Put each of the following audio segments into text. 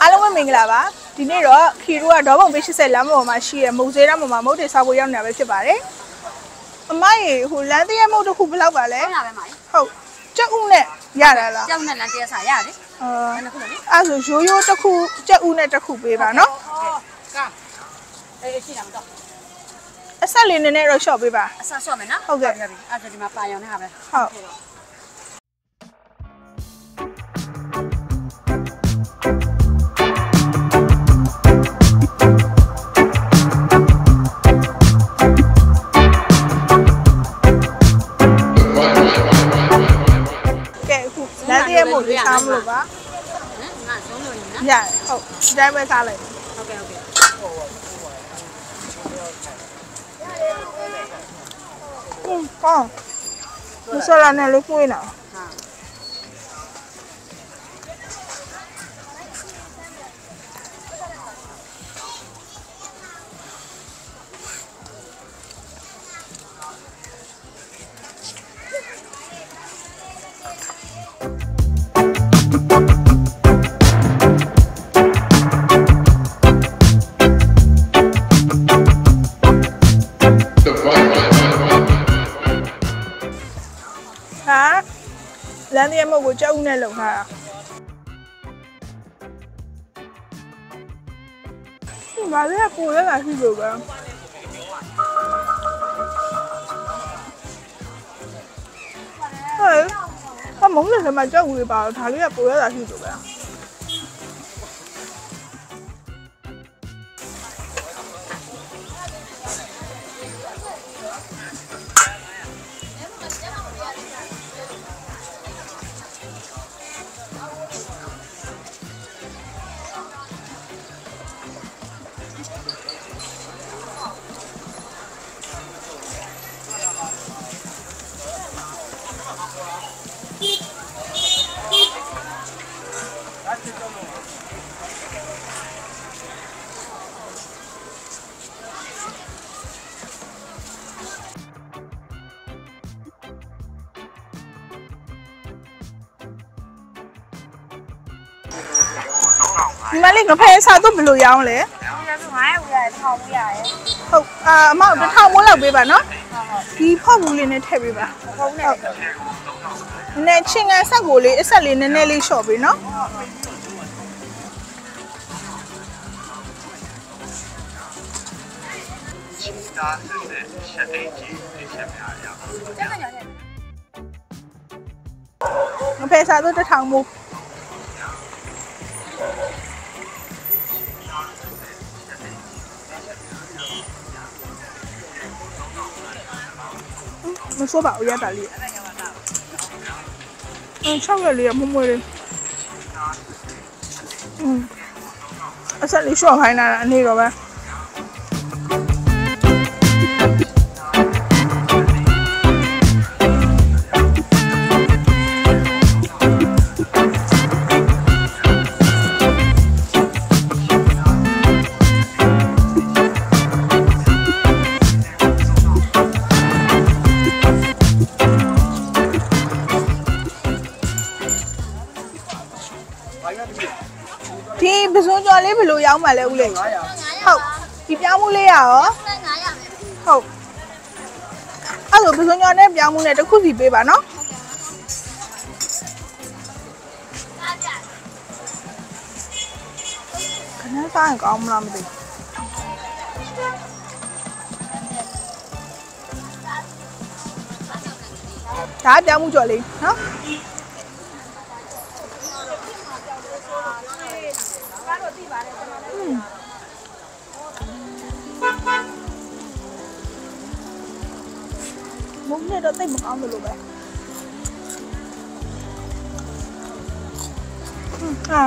အားလုံးပဲမင်္ဂလာပါဒီနေ့တော့ခီရိုကဒေါဘုံပေး80လမ်းပေါ်မှာရှိရမုတ်သေးရပေါ်မှာမုတ်တွေစားဖို့ရောက်နေတာပဲဖြစ်ပါတယ်အမရေဟိုလမ်းတရမုတ်တစ်ခုဘယ်လောက်ပါလဲဟုတ်လားပဲမာကြီးဟုတ်ကြက်ဥနဲ့ရတာလားကြောက်နဲ့လမ်းတရားစားရတယ်အာဘယ်နှခုလဲလေအဲ့ဆိုရိုးရိုးတစ်ခုကြက်ဥနဲ့တစ်ခုပေးပါနော်ကအေးရှိတာမတော့အဆက်လေးနည်းနည်းတော့ရှော့ပေးပါအဆဆော့မယ်နော်ဟုတ်ကဲ့ပြီအဲ့ဒါဒီမှာပါရောင်းနေတာပဲဟုတ် လို့နေနော်ရတယ်ဟုတ်ဒီတိုင်းပဲစားလိုက်ဟုတ်ကဲ့ဟုတ်ကဲ့อืมကောင်းမဆလာနဲ့လေးပွေးနာ မ်းတရမုတ်ကိုကြောက်ဦးနဲ့လုံထားတာဒီမှာလည်းပိုရတာရှိလို့ပဲဟဲ့ဘာမုန်းလည်းမကြောက်ဘူး ဒါလေးကပိုရတာရှိလို့ပဲဒီမလေးငဖဲစားတော့ဘယ်လိုရောင်းလဲဒီကဆို900ဝယ်ရတယ်ထောင်ဝယ်ရတယ်ဟုတ်အာအမတစ်ထောင်မိုးလောက်ပေးပါနော်ဒီဖောက်ဘူးလေးနဲ့ထည့်ပေးပါဖုန်းနဲ့နည်းနည်းချင်းငန်းဆက်ကိုလေးအဆက်လေးနည်းနည်းလေးလျှော့ပေးနော် ဒါဆစ်တဲ့ချက်အိတ်ကြီးတစ်ချက်များရအောင်တက်မညာနဲ့ငဖဲစားတော့တစ်ထောင်မိုးမဆိုး ဒီပစုံကြော်လေးဘယ်လိုရောင်းမှလဲဦးလေးဟုတ်ဒီပြောင်းမှုလေးရရောဟုတ်အဲ့လိုပစုံကြော်နဲ့ပြောင်းမှုနဲ့တစ်ခုစီပေးပါနော်ခဏစားရင်ကောင်းမလားမသိဘူးဒါကပြောင်းမှုကြော်လေးနော် မုန်းနဲ့တော့တိတ်မကောင်းဘူးလို့ပဲဟွန်းအာ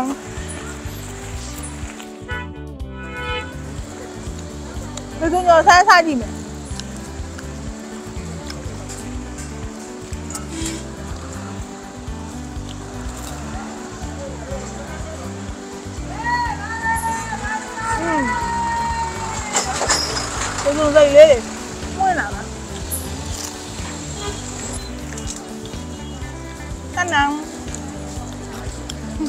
ဘယ်လိုည năng ừ.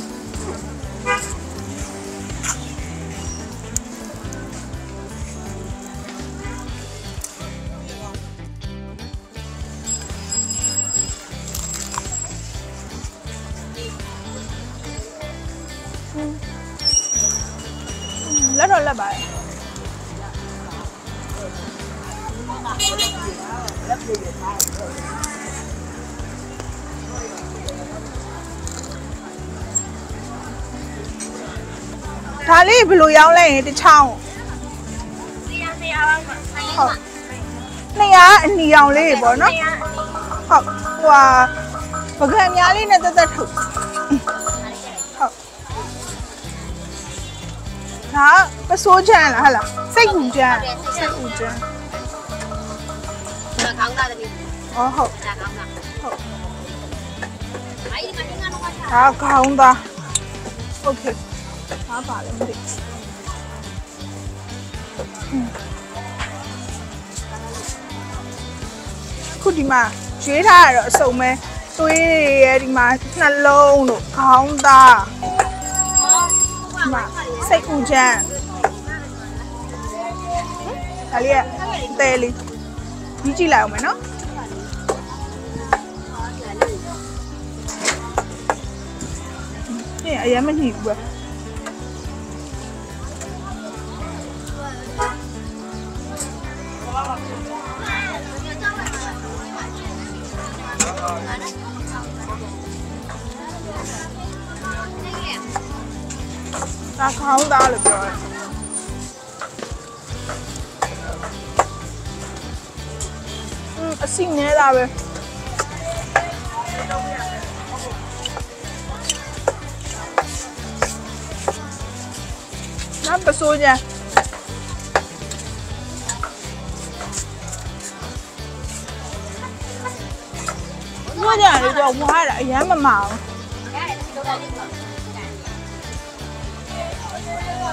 rất là bạn Hãy subscribe cho kênh Ghiền Mì ဒါလေးဘယ်လိုရောင်းလိုက်ရင်တစ်ချောင်း တရားတရားပါမှာ ဟုတ်200အနီရောင်လေးပေါ့နော်ဟုတ်ဟိုဟာပကံများလေးနဲ့တက်တက်ထုတ်ဟုတ်ဒါပစိုးချမ်းလားဟဟလားစိတ်ကူချမ်းစိတ်ကူချမ်း ဒါကောင်းတာတည်း ဟောဟုတ် ဒါကောင်းတာ ဟုတ် အဲ့ဒီမှာငါတော့က ဒါခေါင်းသားโอเค ဘာပါလဲမသိခုဒီမှာရွေးထားရတော့အစုံပဲသွေးတွေရဲ့ဒီမှာနှလုံးတို့ခေါင်းသားဒီမှာစိတ်ကူချမ်းဒါလေးကတဲလေးကြီးကြည့်လိုက်အောင်မယ်နော်นี่အရင်မညှိဘူးပဲ ဒါခေါင်းသားလို့ပြောတယ်อืมအစီနေတာပဲနောက်ပစိုး ကြဘွားကြလေတော့ဝါးတာအရမ်းမမအောင်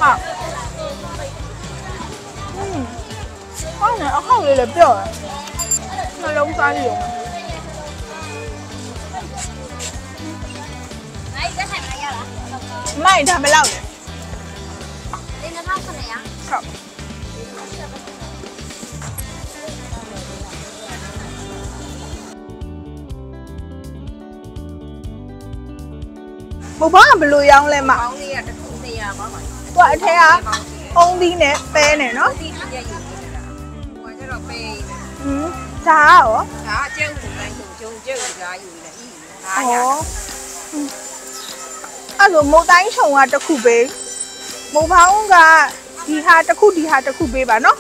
ဟာอืมဟောင်းနေအခေါက်လေးလည်းပြော့တယ်နှလုံးသားလေးရောအဲ့ဒါထိုင်မရလားမိုက်ဒါဘယ်လောက်လဲ ဘဘာဘယ်လိုရောင်းလဲမကောင်းလေးကတစ်ခုနေရပါမှာသူကအထက်ကအုံးသီးနဲ့ပဲနဲ့နော်ဒီပြည့်ယူနေတာဟိုကျတော့ပေးဟင်းဒါကရောဒါအကျုပ်ကိုလည်းဂျုံဂျုံကြာယူနေဤဩ900အဲ့လိုမုတ်တိုင်းခြုံကတစ်ခုပေးမုတ်ဖောင်းကဒီဟာတစ်ခုဒီဟာတစ်ခုပေးပါနော်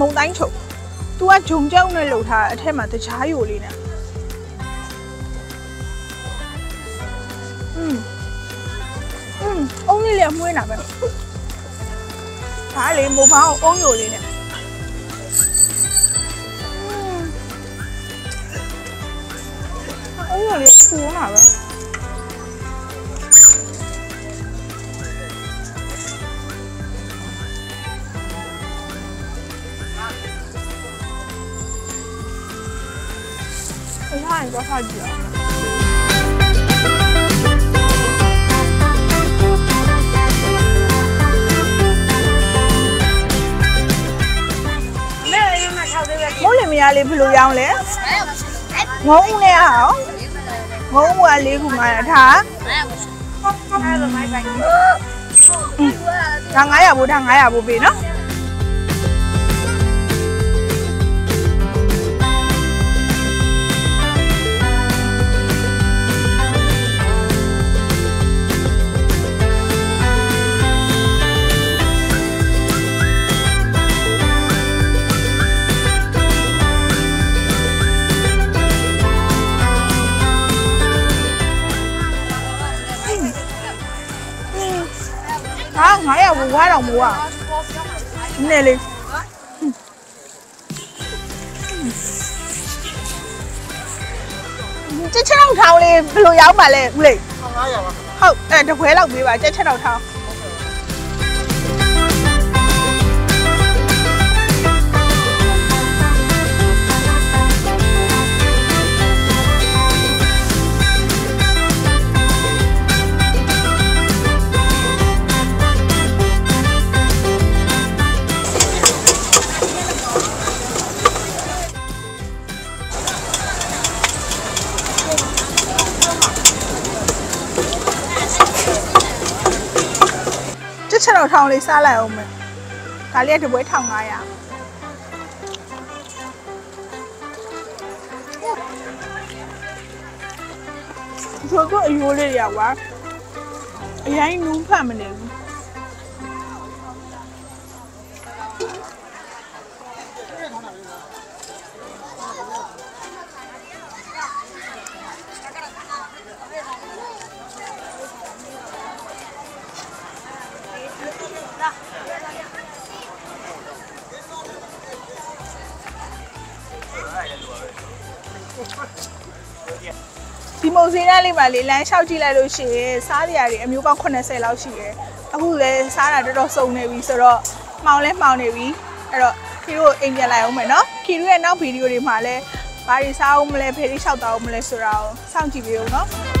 မုတ်တိုင်းခြုံ तू ကဂျုံကြောက်နဲ့လှုပ်ထားတာအထက်မှာတခြားယိုလေးနဲ့อืมอืมအုံးလေးလည်းမွေးတာပဲဒါလေမိုးဖောင်းအုံးယိုလေးနဲ့အုံးယိုလေးပူမှာပဲ 我看一个话剧啊。没有人买超这个， မိုးလင်မယားလေးဘယ်လိုရောင်းလဲငုံဦးနဲ့ဟာရောငုံဦးက၄ခု900ထား 还有买白金， ဒါ900ဘူးဒါ900ဘူးပေးနော် 900ဘူးဝါတော့မူอ่ะနည်းလေးဟကြက်ချက်တော့ထောင်းလေးဘယ်လိုရောက်ပါလဲဦးလေး900ပါဟုတ်အဲတပွဲလောက်ပေးပါကြက်ချက်တော့ထောင်း ချက်တော့ထောင်းလေးစားလိုက်အောင်မယ်ဒါလေးကတပွဲ1500ဆိုတော့အယိုးလေးတွေကကွာအရင်နူးဖတ်မနေဘူး ဒီမုံစင်းသားလေးပါလေလမ်းလျှောက်ကြည့်လိုက်လို့ရှိရင်စားစရာတွေအမျိုးပေါင်း80လောက်ရှိတယ်အခုလည်းစားတာတော်တော်စုံနေပြီဆိုတော့မှောင်လဲမှောင်နေပြီအဲ့တော့ခီရိုအိမ်ပြန်လိုက်အောင်မယ်နော်ခီရိုရဲ့နောက်ဗီဒီယိုတွေမှာလည်းဘာတွေစားအောင်မလဲဖေးလေးလျှောက်တော့အောင်မလဲဆိုတာကိုစောင့်ကြည့်ပေးဦးနော်